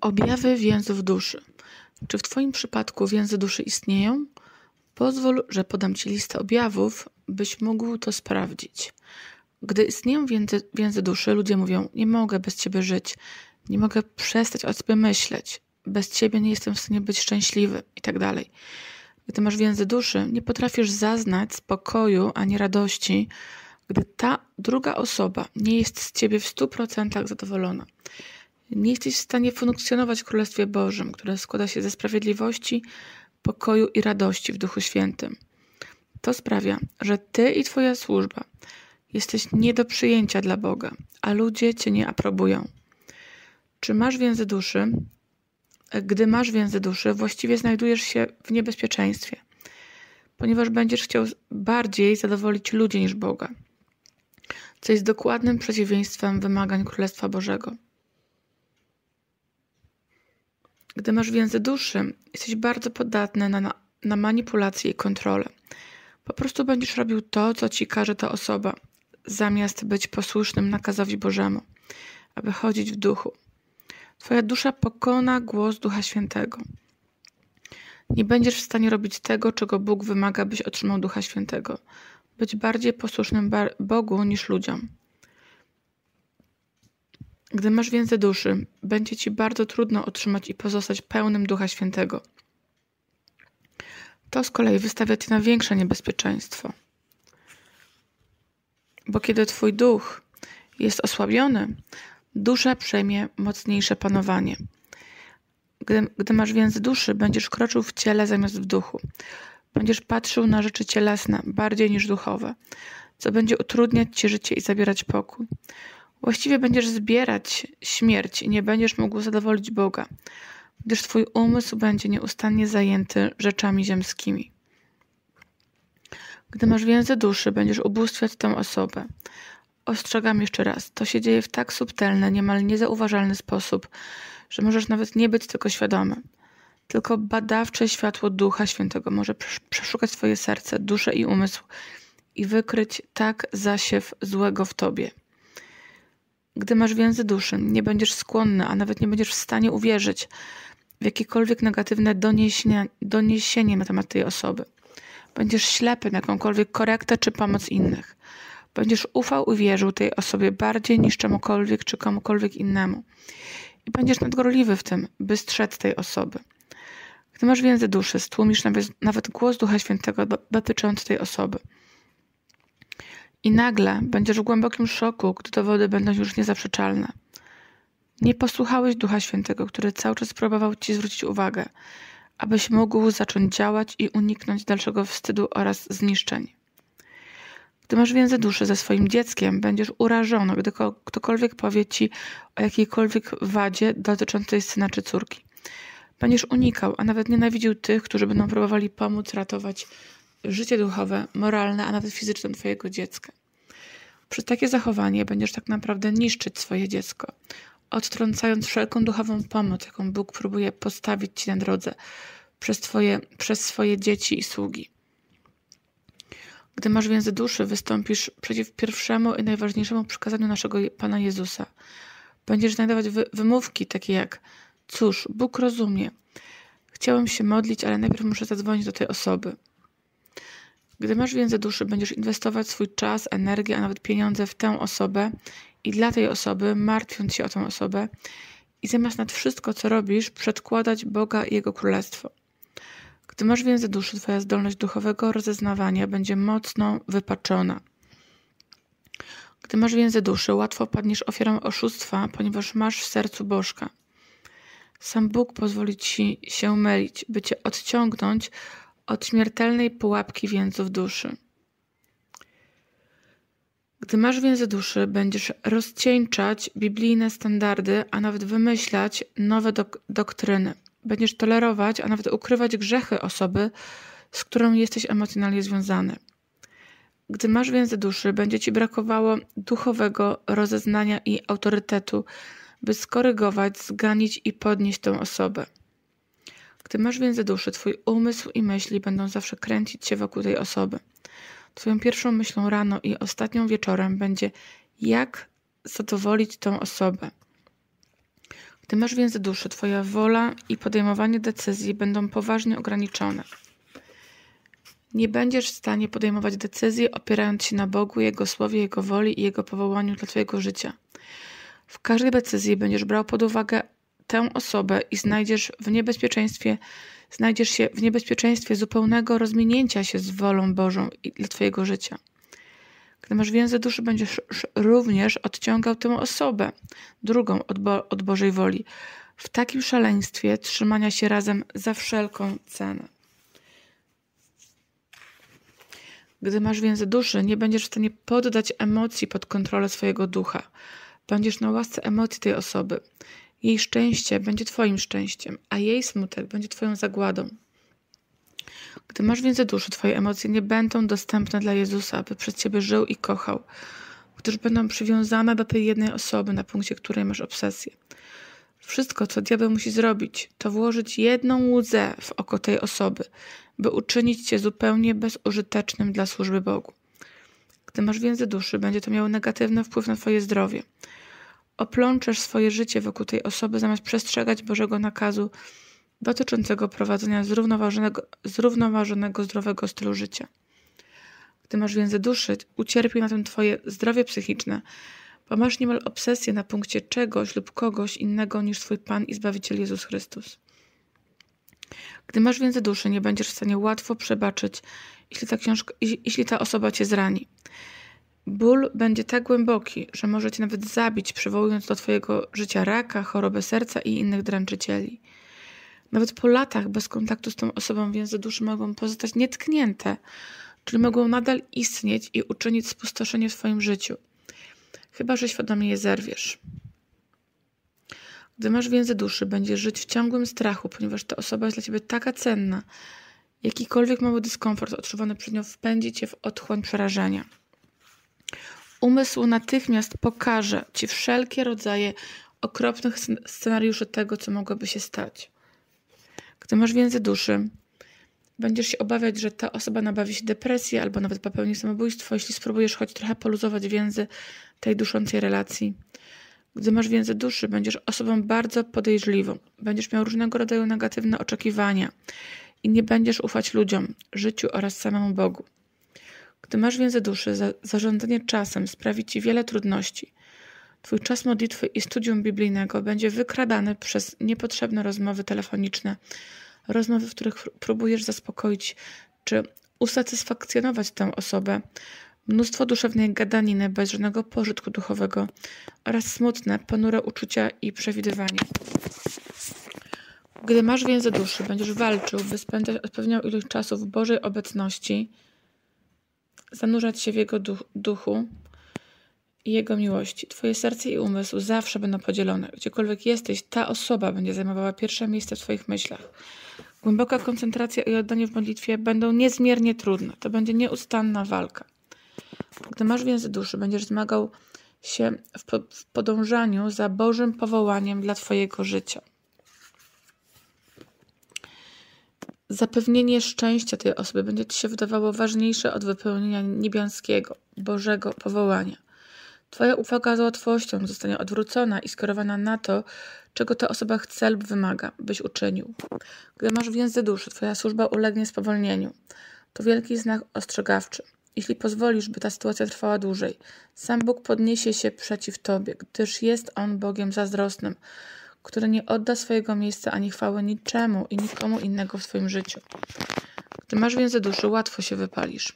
Objawy więzów duszy. Czy w Twoim przypadku więzy duszy istnieją? Pozwól, że podam Ci listę objawów, byś mógł to sprawdzić. Gdy istnieją więzy, więzy duszy, ludzie mówią: Nie mogę bez Ciebie żyć, nie mogę przestać o Ciebie myśleć, bez Ciebie nie jestem w stanie być szczęśliwy, itd. Tak gdy masz więzy duszy, nie potrafisz zaznać spokoju ani radości, gdy ta druga osoba nie jest z Ciebie w 100% zadowolona nie jesteś w stanie funkcjonować w Królestwie Bożym, które składa się ze sprawiedliwości, pokoju i radości w Duchu Świętym. To sprawia, że ty i twoja służba jesteś nie do przyjęcia dla Boga, a ludzie cię nie aprobują. Czy masz więzy duszy? Gdy masz więzy duszy, właściwie znajdujesz się w niebezpieczeństwie, ponieważ będziesz chciał bardziej zadowolić ludzi niż Boga, co jest dokładnym przeciwieństwem wymagań Królestwa Bożego. Gdy masz więzy duszy, jesteś bardzo podatny na, na, manipulację i kontrolę. Po prostu będziesz robił to, co ci każe ta osoba, zamiast być posłusznym nakazowi Bożemu, aby chodzić w duchu. Twoja dusza pokona głos Ducha Świętego. Nie będziesz w stanie robić tego, czego Bóg wymaga, byś otrzymał Ducha Świętego. Być bardziej posłusznym Bogu niż ludziom. Gdy masz więcej duszy, będzie ci bardzo trudno otrzymać i pozostać pełnym Ducha Świętego. To z kolei wystawia cię na większe niebezpieczeństwo. Bo kiedy twój duch jest osłabiony, dusza przejmie mocniejsze panowanie. Gdy, gdy masz więcej duszy, będziesz kroczył w ciele zamiast w duchu. Będziesz patrzył na rzeczy cielesne bardziej niż duchowe, co będzie utrudniać ci życie i zabierać pokój. Właściwie będziesz zbierać śmierć i nie będziesz mógł zadowolić Boga, gdyż Twój umysł będzie nieustannie zajęty rzeczami ziemskimi. Gdy masz więzy duszy, będziesz ubóstwiać tę osobę. Ostrzegam jeszcze raz, to się dzieje w tak subtelny, niemal niezauważalny sposób, że możesz nawet nie być tego świadomy. Tylko badawcze światło Ducha Świętego może przeszukać Twoje serce, duszę i umysł i wykryć tak zasiew złego w Tobie. Gdy masz więzy duszy, nie będziesz skłonny, a nawet nie będziesz w stanie uwierzyć w jakiekolwiek negatywne doniesienie, doniesienie na temat tej osoby. Będziesz ślepy na jakąkolwiek korektę czy pomoc innych. Będziesz ufał i wierzył tej osobie bardziej niż czemukolwiek czy komukolwiek innemu. I będziesz nadgorliwy w tym, by strzec tej osoby. Gdy masz więzy duszy, stłumisz nawet, nawet głos Ducha Świętego dotyczący tej osoby. I nagle będziesz w głębokim szoku, gdy dowody będą już niezaprzeczalne. Nie posłuchałeś Ducha Świętego, który cały czas próbował ci zwrócić uwagę, abyś mógł zacząć działać i uniknąć dalszego wstydu oraz zniszczeń. Gdy masz więzy duszy ze swoim dzieckiem, będziesz urażony, gdy ktokolwiek powie ci o jakiejkolwiek wadzie dotyczącej syna czy córki. Będziesz unikał, a nawet nienawidził tych, którzy będą próbowali pomóc ratować życie duchowe, moralne, a nawet fizyczne Twojego dziecka. Przez takie zachowanie będziesz tak naprawdę niszczyć swoje dziecko, odtrącając wszelką duchową pomoc, jaką Bóg próbuje postawić Ci na drodze przez, twoje, przez swoje dzieci i sługi. Gdy masz więzy duszy, wystąpisz przeciw pierwszemu i najważniejszemu przykazaniu naszego Pana Jezusa. Będziesz znajdować wy wymówki takie jak: Cóż, Bóg rozumie. Chciałem się modlić, ale najpierw muszę zadzwonić do tej osoby. Gdy masz więcej duszy, będziesz inwestować swój czas, energię, a nawet pieniądze w tę osobę i dla tej osoby, martwiąc się o tę osobę, i zamiast nad wszystko, co robisz, przedkładać Boga i Jego Królestwo. Gdy masz więcej duszy, Twoja zdolność duchowego rozeznawania będzie mocno wypaczona. Gdy masz więcej duszy, łatwo padniesz ofiarą oszustwa, ponieważ masz w sercu Bożka. Sam Bóg pozwoli Ci się mylić, by Cię odciągnąć od śmiertelnej pułapki więzów duszy. Gdy masz więzy duszy, będziesz rozcieńczać biblijne standardy, a nawet wymyślać nowe dok doktryny. Będziesz tolerować, a nawet ukrywać grzechy osoby, z którą jesteś emocjonalnie związany. Gdy masz więzy duszy, będzie ci brakowało duchowego rozeznania i autorytetu, by skorygować, zganić i podnieść tę osobę. Gdy masz więzy duszy, twój umysł i myśli będą zawsze kręcić się wokół tej osoby. Twoją pierwszą myślą rano i ostatnią wieczorem będzie, jak zadowolić tą osobę. Gdy masz więzy duszy, Twoja wola i podejmowanie decyzji będą poważnie ograniczone. Nie będziesz w stanie podejmować decyzji opierając się na Bogu, Jego słowie, Jego woli i Jego powołaniu dla Twojego życia. W każdej decyzji będziesz brał pod uwagę tę osobę i znajdziesz w niebezpieczeństwie, znajdziesz się w niebezpieczeństwie zupełnego rozminięcia się z wolą Bożą dla Twojego życia. Gdy masz więzy duszy, będziesz również odciągał tę osobę, drugą od, Bo od Bożej woli, w takim szaleństwie trzymania się razem za wszelką cenę. Gdy masz więzy duszy, nie będziesz w stanie poddać emocji pod kontrolę swojego ducha. Będziesz na łasce emocji tej osoby. Jej szczęście będzie Twoim szczęściem, a jej smutek będzie Twoją zagładą. Gdy masz więcej duszy, Twoje emocje nie będą dostępne dla Jezusa, aby przez Ciebie żył i kochał, gdyż będą przywiązane do tej jednej osoby, na punkcie której masz obsesję. Wszystko, co diabeł musi zrobić, to włożyć jedną łzę w oko tej osoby, by uczynić Cię zupełnie bezużytecznym dla służby Bogu. Gdy masz więzy duszy, będzie to miało negatywny wpływ na Twoje zdrowie. Oplączesz swoje życie wokół tej osoby, zamiast przestrzegać Bożego nakazu dotyczącego prowadzenia zrównoważonego, zrównoważonego zdrowego stylu życia. Gdy masz więzy duszy, ucierpi na tym Twoje zdrowie psychiczne, bo masz niemal obsesję na punkcie czegoś lub kogoś innego niż Twój Pan i Zbawiciel Jezus Chrystus. Gdy masz więzy duszy, nie będziesz w stanie łatwo przebaczyć, jeśli ta, książka, jeśli ta osoba cię zrani. Ból będzie tak głęboki, że może cię nawet zabić, przywołując do twojego życia raka, chorobę serca i innych dręczycieli. Nawet po latach bez kontaktu z tą osobą więzy duszy mogą pozostać nietknięte, czyli mogą nadal istnieć i uczynić spustoszenie w swoim życiu. Chyba, że świadomie je zerwiesz. Gdy masz więzy duszy, będziesz żyć w ciągłym strachu, ponieważ ta osoba jest dla ciebie taka cenna. Jakikolwiek mały dyskomfort odczuwany przez nią wpędzi cię w otchłań przerażenia. Umysł natychmiast pokaże ci wszelkie rodzaje okropnych scenariuszy tego, co mogłoby się stać. Gdy masz więzy duszy, będziesz się obawiać, że ta osoba nabawi się depresji albo nawet popełni samobójstwo, jeśli spróbujesz choć trochę poluzować więzy tej duszącej relacji. Gdy masz więzy duszy, będziesz osobą bardzo podejrzliwą. Będziesz miał różnego rodzaju negatywne oczekiwania i nie będziesz ufać ludziom, życiu oraz samemu Bogu. Gdy masz więzy duszy, za zarządzanie czasem sprawi ci wiele trudności. Twój czas modlitwy i studium biblijnego będzie wykradany przez niepotrzebne rozmowy telefoniczne, rozmowy, w których próbujesz zaspokoić czy usatysfakcjonować tę osobę, mnóstwo duszewnej gadaniny bez żadnego pożytku duchowego oraz smutne, ponure uczucia i przewidywanie. Gdy masz więzy duszy, będziesz walczył, by spędzać odpowiednią ilość czasu w Bożej obecności, zanurzać się w Jego duchu i Jego miłości. Twoje serce i umysł zawsze będą podzielone. Gdziekolwiek jesteś, ta osoba będzie zajmowała pierwsze miejsce w Twoich myślach. Głęboka koncentracja i oddanie w modlitwie będą niezmiernie trudne. To będzie nieustanna walka. Gdy masz więzy duszy, będziesz zmagał się w podążaniu za Bożym powołaniem dla Twojego życia. Zapewnienie szczęścia tej osoby będzie Ci się wydawało ważniejsze od wypełnienia niebiańskiego, Bożego powołania. Twoja uwaga z łatwością zostanie odwrócona i skierowana na to, czego ta osoba chce lub wymaga, byś uczynił. Gdy masz więzy duszy, Twoja służba ulegnie spowolnieniu. To wielki znak ostrzegawczy. Jeśli pozwolisz, by ta sytuacja trwała dłużej, sam Bóg podniesie się przeciw Tobie, gdyż jest On Bogiem zazdrosnym, który nie odda swojego miejsca ani chwały niczemu i nikomu innego w Twoim życiu. Gdy masz więzy duszy, łatwo się wypalisz.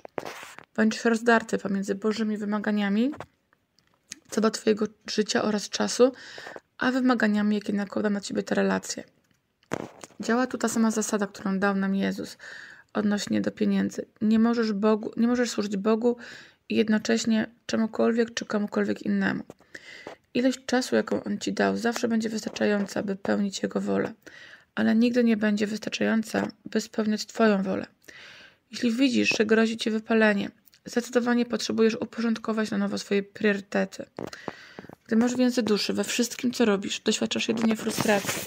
Bądź rozdarty pomiędzy Bożymi wymaganiami co do Twojego życia oraz czasu, a wymaganiami, jakie nakłada na Ciebie te relacje. Działa tu ta sama zasada, którą dał nam Jezus odnośnie do pieniędzy. Nie możesz, Bogu, nie możesz służyć Bogu i jednocześnie czemukolwiek czy komukolwiek innemu. Ilość czasu, jaką On ci dał, zawsze będzie wystarczająca, by pełnić Jego wolę, ale nigdy nie będzie wystarczająca, by spełniać Twoją wolę. Jeśli widzisz, że grozi Ci wypalenie, zdecydowanie potrzebujesz uporządkować na nowo swoje priorytety. Gdy masz więcej duszy we wszystkim, co robisz, doświadczasz jedynie frustracji.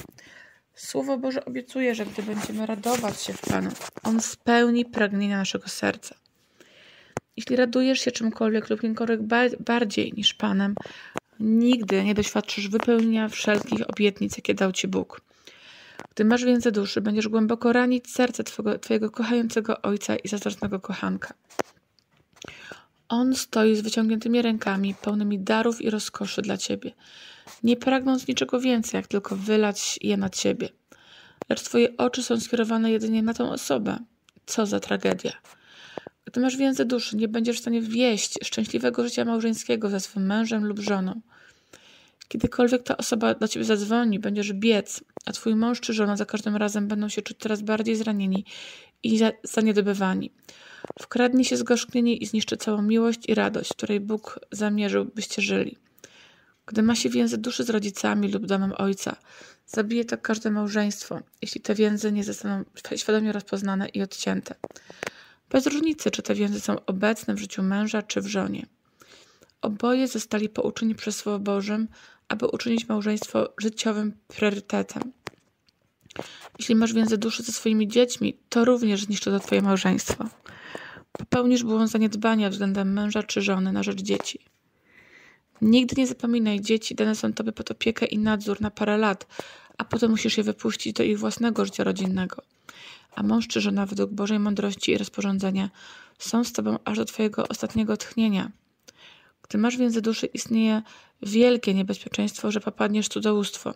Słowo Boże obiecuje, że gdy będziemy radować się w Panu, On spełni pragnienia naszego serca. Jeśli radujesz się czymkolwiek lub kimkolwiek bardziej niż Panem, Nigdy nie doświadczysz wypełnienia wszelkich obietnic, jakie dał ci Bóg. Gdy masz więcej duszy, będziesz głęboko ranić serce twojego, twojego kochającego ojca i zazdrosnego kochanka. On stoi z wyciągniętymi rękami, pełnymi darów i rozkoszy dla ciebie, nie pragnąc niczego więcej, jak tylko wylać je na ciebie. Lecz twoje oczy są skierowane jedynie na tę osobę. Co za tragedia. Gdy masz więcej duszy, nie będziesz w stanie wieść szczęśliwego życia małżeńskiego ze swym mężem lub żoną. Kiedykolwiek ta osoba do ciebie zadzwoni, będziesz biec, a twój mąż czy żona za każdym razem będą się czuć coraz bardziej zranieni i zaniedbywani. Wkradnie się zgorzknienie i zniszczy całą miłość i radość, której Bóg zamierzył, byście żyli. Gdy ma się więzy duszy z rodzicami lub domem ojca, zabije to każde małżeństwo, jeśli te więzy nie zostaną świadomie rozpoznane i odcięte. Bez różnicy, czy te więzy są obecne w życiu męża czy w żonie. Oboje zostali pouczeni przez Słowo Bożym, aby uczynić małżeństwo życiowym priorytetem. Jeśli masz więzy duszy ze swoimi dziećmi, to również zniszczy to twoje małżeństwo. Popełnisz błąd zaniedbania względem męża czy żony na rzecz dzieci. Nigdy nie zapominaj, dzieci dane są tobie pod opiekę i nadzór na parę lat, a potem musisz je wypuścić do ich własnego życia rodzinnego. A mąż czy żona według Bożej mądrości i rozporządzenia są z tobą aż do twojego ostatniego tchnienia. Gdy masz więzy duszy, istnieje wielkie niebezpieczeństwo, że popadniesz cudzołóstwo.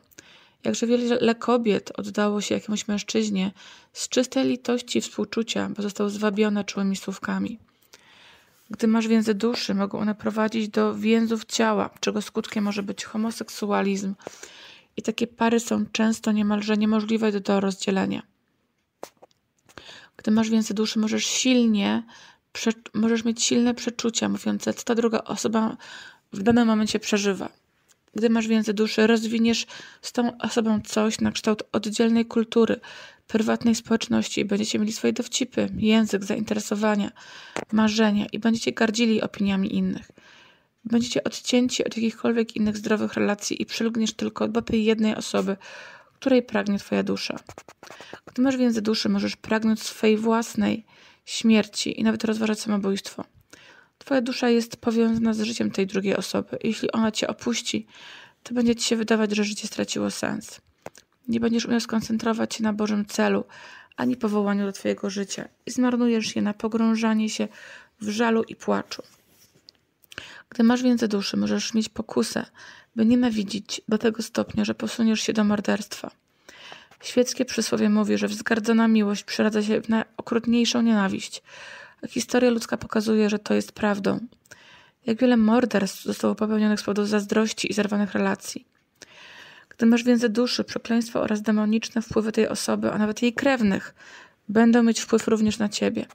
Jakże wiele kobiet oddało się jakiemuś mężczyźnie z czystej litości i współczucia, bo został zwabione czułymi słówkami. Gdy masz więzy duszy, mogą one prowadzić do więzów ciała, czego skutkiem może być homoseksualizm. I takie pary są często niemalże niemożliwe do rozdzielenia. Gdy masz więcej duszy, możesz silnie, możesz mieć silne przeczucia mówiące, co ta druga osoba w danym momencie przeżywa. Gdy masz więcej duszy, rozwiniesz z tą osobą coś na kształt oddzielnej kultury, prywatnej społeczności i będziecie mieli swoje dowcipy, język, zainteresowania, marzenia i będziecie gardzili opiniami innych. Będziecie odcięci od jakichkolwiek innych zdrowych relacji i przylgniesz tylko do tej jednej osoby, której pragnie Twoja dusza. Gdy masz więcej duszy, możesz pragnąć swojej własnej śmierci i nawet rozważać samobójstwo. Twoja dusza jest powiązana z życiem tej drugiej osoby. Jeśli ona cię opuści, to będzie ci się wydawać, że życie straciło sens. Nie będziesz umiał skoncentrować się na Bożym celu, ani powołaniu do Twojego życia i zmarnujesz je na pogrążanie się w żalu i płaczu. Gdy masz więcej duszy, możesz mieć pokusę, by nienawidzić do tego stopnia, że posuniesz się do morderstwa. Świeckie przysłowie mówi, że wzgardzona miłość przeradza się w najokrutniejszą nienawiść. Historia ludzka pokazuje, że to jest prawdą. Jak wiele morderstw zostało popełnionych z powodu zazdrości i zerwanych relacji. Gdy masz więcej duszy, przekleństwo oraz demoniczne wpływy tej osoby, a nawet jej krewnych, będą mieć wpływ również na ciebie.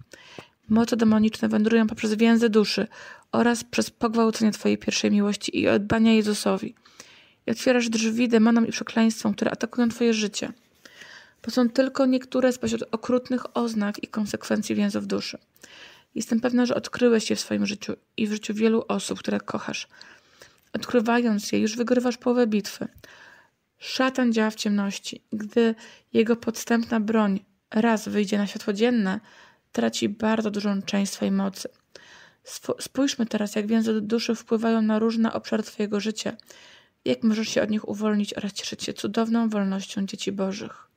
Moce demoniczne wędrują poprzez więzy duszy oraz przez pogwałcenie twojej pierwszej miłości i oddania Jezusowi. I otwierasz drzwi demonom i przekleństwom, które atakują twoje życie. To są tylko niektóre spośród okrutnych oznak i konsekwencji więzów duszy. Jestem pewna, że odkryłeś je w swoim życiu i w życiu wielu osób, które kochasz. Odkrywając je, już wygrywasz połowę bitwy. Szatan działa w ciemności. Gdy jego podstępna broń raz wyjdzie na światło dzienne, traci bardzo dużą część swojej mocy. Spójrzmy teraz, jak więzy duszy wpływają na różne obszary Twojego życia, jak możesz się od nich uwolnić oraz cieszyć się cudowną wolnością dzieci Bożych.